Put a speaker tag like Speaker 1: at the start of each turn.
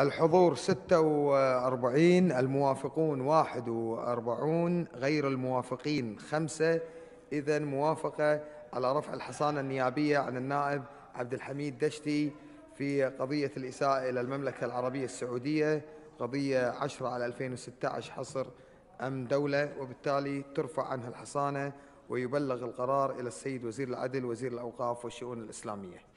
Speaker 1: الحضور 46 الموافقون 41 غير الموافقين 5 إذا موافقة على رفع الحصانة النيابية عن النائب عبد الحميد دشتي في قضية الإساءة إلى المملكة العربية السعودية قضية 10 على 2016 حصر أمن دولة وبالتالي ترفع عنها الحصانة ويبلغ القرار إلى السيد وزير العدل وزير الأوقاف والشؤون الإسلامية.